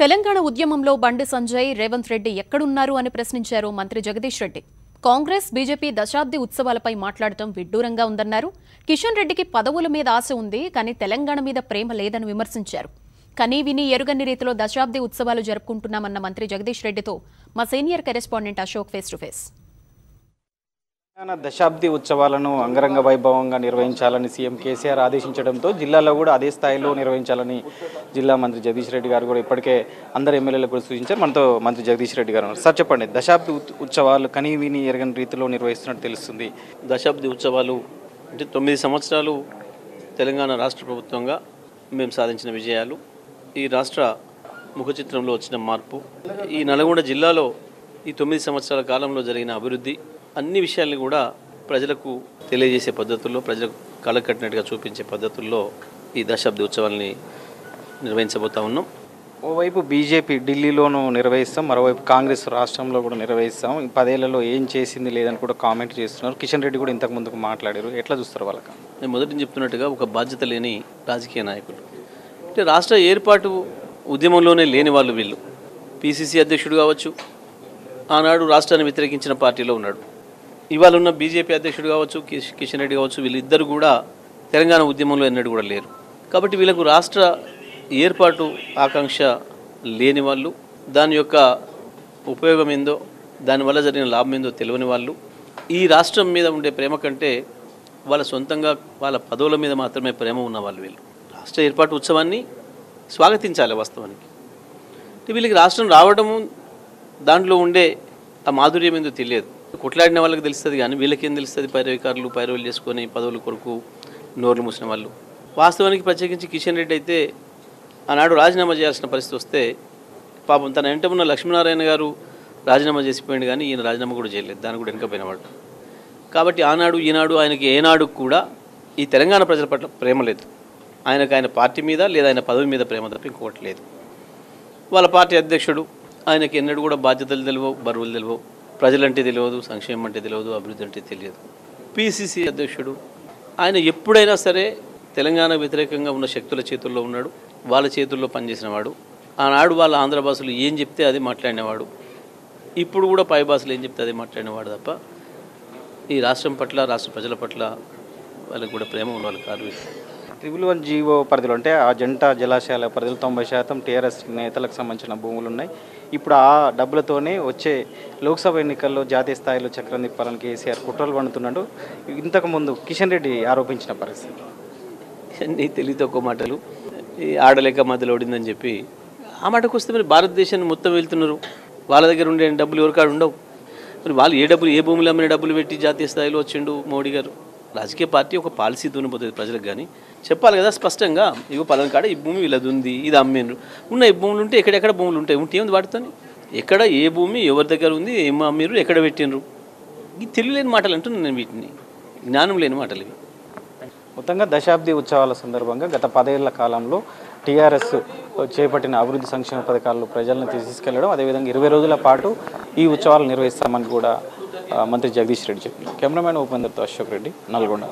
తెలంగాణ ఉద్యమంలో బండి సంజయ్ రేవంత్ రెడ్డి ఎక్కడున్నారు అని ప్రశ్నించారు మంత్రి జగదీష్ రెడ్డి. కాంగ్రెస్ బీజేపీ దశాబ్ది ఉత్సవాలపై మాట్లాడటం విడ్డూరంగా ఉందన్నారు. కిషన్ రెడ్డికి పదవుల మీద ఆశ ఉంది కానీ తెలంగాణ మీద ప్రేమ లేదని విమర్శించారు. కనీ విని ఎరుగని రీతిలో దశాబ్ది ఉత్సవాలు జరుపుకుంటున్నామన్న మంత్రి జగదీష్ రెడ్డితో మా senior correspondent Ashok face to face Telangana దశాబ్ది ఉత్సవాలను అంగరంగ వైభవంగా నిర్వహించాలని సీఎం కేసీఆర్ ఆదేశించడంతో జిల్లాలో కూడా అదే స్థాయిలో నిర్వహించాలని జిల్లా మంత్రి జగదీష్ రెడ్డి గారు కూడా ఇప్పటికే అందరు ఎమ్మెల్యేలకు కూడా సూచించారు. మనతో మంత్రి జగదీష్ రెడ్డి గారు సార్ చెప్పండి. దశాబ్ది ఉత్సవాలు కనీవిని ఎరగని రీతిలో నిర్వహిస్తున్నట్టు తెలుస్తుంది. దశాబ్ది ఉత్సవాలు అంటే తొమ్మిది సంవత్సరాలు తెలంగాణ రాష్ట్ర ప్రభుత్వంగా మేము సాధించిన విజయాలు. ఈ రాష్ట్ర ముఖ చిత్రంలో వచ్చిన మార్పు. ఈ నల్గొండ జిల్లాలో ఈ తొమ్మిది సంవత్సరాల కాలంలో జరిగిన అభివృద్ధి అన్ని విషయాల్ని కూడా ప్రజలకు తెలియజేసే పద్ధతుల్లో ప్రజలకు కళ్ళకట్టినట్టుగా చూపించే పద్ధతుల్లో ఈ దశాబ్ది ఉత్సవాల్ని నిర్వహించబోతా ఉన్నాం. ఓవైపు బీజేపీ ఢిల్లీలోనూ నిర్వహిస్తాం మరోవైపు కాంగ్రెస్ రాష్ట్రంలో కూడా నిర్వహిస్తాం. ఈ పదేళ్ళలో ఏం చేసింది లేదని కూడా కామెంట్ చేస్తున్నారు. కిషన్ రెడ్డి కూడా ఇంతకు ముందుకు మాట్లాడారు. ఎట్లా చూస్తారు వాళ్ళకి? నేను మొదటి చెప్తున్నట్టుగా ఒక బాధ్యత లేని రాజకీయ నాయకులు. అంటే రాష్ట్ర ఏర్పాటు ఉద్యమంలోనే లేని వాళ్ళు వీళ్ళు. పిసిసి అధ్యక్షుడు కావచ్చు ఆనాడు రాష్ట్రాన్ని వ్యతిరేకించిన పార్టీలో ఉన్నాడు. ఇవాళ ఉన్న బీజేపీ అధ్యక్షుడు కావచ్చు కిషన్ రెడ్డి కావచ్చు వీళ్ళిద్దరు కూడా తెలంగాణ ఉద్యమంలో ఎన్నడూ కూడా లేరు. కాబట్టి వీళ్ళకు రాష్ట్ర ఏర్పాటు ఆకాంక్ష లేని వాళ్ళు దాని యొక్క ఉపయోగం ఏందో దానివల్ల జరిగిన లాభం ఏందో తెలియని వాళ్ళు ఈ రాష్ట్రం మీద ఉండే ప్రేమ కంటే వాళ్ళ సొంతంగా వాళ్ళ పదవుల మీద మాత్రమే ప్రేమ ఉన్న వాళ్ళు వీళ్ళు. రాష్ట్ర ఏర్పాటు ఉత్సవాన్ని స్వాగతించాలి వాస్తవానికి. వీళ్ళకి రాష్ట్రం రావడము దాంట్లో ఉండే ఆ మాధుర్యం ఏందో తెలియదు. కొట్లాడిన వాళ్ళకి తెలుస్తుంది కానీ వీళ్ళకేం తెలుస్తుంది? పైరవికారులు పైరవులు చేసుకొని పదవుల కొరకు నోర్లు మూసిన వాళ్ళు. వాస్తవానికి ప్రత్యేకించి కిషన్ రెడ్డి అయితే ఆనాడు రాజీనామా చేయాల్సిన పరిస్థితి వస్తే పాపం తన వెంట ఉన్న లక్ష్మీనారాయణ గారు రాజీనామా చేసిపోయింది కానీ ఈయన రాజీనామా కూడా చేయలేదు. దాని కూడా వెనకపోయినవాడు కాబట్టి ఆనాడు ఈనాడు ఆయనకి ఏనాడు కూడా ఈ తెలంగాణ ప్రజల పట్ల ప్రేమ లేదు. ఆయనకు ఆయన పార్టీ మీద లేదా ఆయన పదవి మీద ప్రేమ తప్ప ఇంకోటి లేదు. వాళ్ళ పార్టీ అధ్యక్షుడు ఆయనకి ఎన్నడూ కూడా బాధ్యతలు తెలియవు బరువులు తెలియవు ప్రజలంటే తెలియదు సంక్షేమం అంటే తెలియదు అభివృద్ధి అంటే తెలియదు. పిసిసి అధ్యక్షుడు ఆయన ఎప్పుడైనా సరే తెలంగాణ వ్యతిరేకంగా ఉన్న శక్తుల చేతుల్లో ఉన్నాడు వాళ్ళ చేతుల్లో పనిచేసినవాడు. ఆనాడు వాళ్ళ ఆంధ్ర భాషలు ఏం చెప్తే అది మాట్లాడినవాడు. ఇప్పుడు కూడా పై భాషలు ఏం చెప్తే అది మాట్లాడినవాడు తప్ప ఈ రాష్ట్రం పట్ల రాష్ట్ర ప్రజల పట్ల వాళ్ళకి కూడా ప్రేమ ఉన్నవాళ్ళు కారు త్రిబుల్ వన్ జీవో పరిధిలో అంటే ఆ జంట జలాశయాల పరిధిలో తొంభై శాతం టీఆర్ఎస్ నేతలకు సంబంధించిన భూములు ఉన్నాయి ఇప్పుడు ఆ డబ్బులతోనే వచ్చే లోక్సభ ఎన్నికల్లో జాతీయ స్థాయిలో చక్రం తిప్పాలని కేసీఆర్ కుట్రలు పండుతున్నాడు ఇంతకు ముందు కిషన్ రెడ్డి ఆరోపించిన పరిస్థితి? అన్నీ తెలివి తక్కువ మాటలు. ఈ ఆడలేక మధ్యలో ఓడిందని చెప్పి ఆ మాటకు వస్తే మరి భారతదేశాన్ని మొత్తం వెళ్తున్నారు. వాళ్ళ దగ్గర ఉండే డబ్బులు ఎవరికాడు ఉండవు. మరి వాళ్ళు ఏ డబ్బులు ఏ భూములు అమ్మిన డబ్బులు పెట్టి జాతీయ స్థాయిలో వచ్చిండు మోడీ గారు? రాజకీయ పార్టీ ఒక పాలసీ దున్నిపోతుంది ప్రజలకు కానీ. చెప్పాలి కదా స్పష్టంగా ఇగో పలానా కాడ ఈ భూమి వీళ్ళది ఉంది ఇది అమ్మిండ్రు. ఉన్న ఈ భూములు ఉంటే ఎక్కడెక్కడ భూములు ఉంటాయి? ఉంటే ఏముంది వాటితోని? ఎక్కడ ఏ భూమి ఎవరి దగ్గర ఉంది ఏం అమ్మిరు ఎక్కడ పెట్టిండ్రు? ఇది తెలియలేని మాటలు అంటున్నాను నేను వీటిని. జ్ఞానం లేని మాటలు ఇవి. మొత్తంగా దశాబ్ది ఉత్సవాల సందర్భంగా గత పదేళ్ళ కాలంలో టీఆర్ఎస్ చేపట్టిన అభివృద్ధి సంక్షేమ పథకాలు ప్రజలను తీసుకెళ్ళడం అదేవిధంగా ఇరవై రోజుల పాటు ఈ ఉత్సవాలు నిర్వహిస్తామని కూడా మంత్రి జగదీష్ రెడ్డి చెప్పారు కెమెరామ్యాన్ ఉపేందర్తో అశోక్ రెడ్డి నల్గొండ.